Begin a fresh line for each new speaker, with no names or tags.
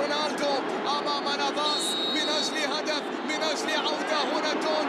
رونالدو أمام نافاس من أجل هدف من أجل عودة هنا تون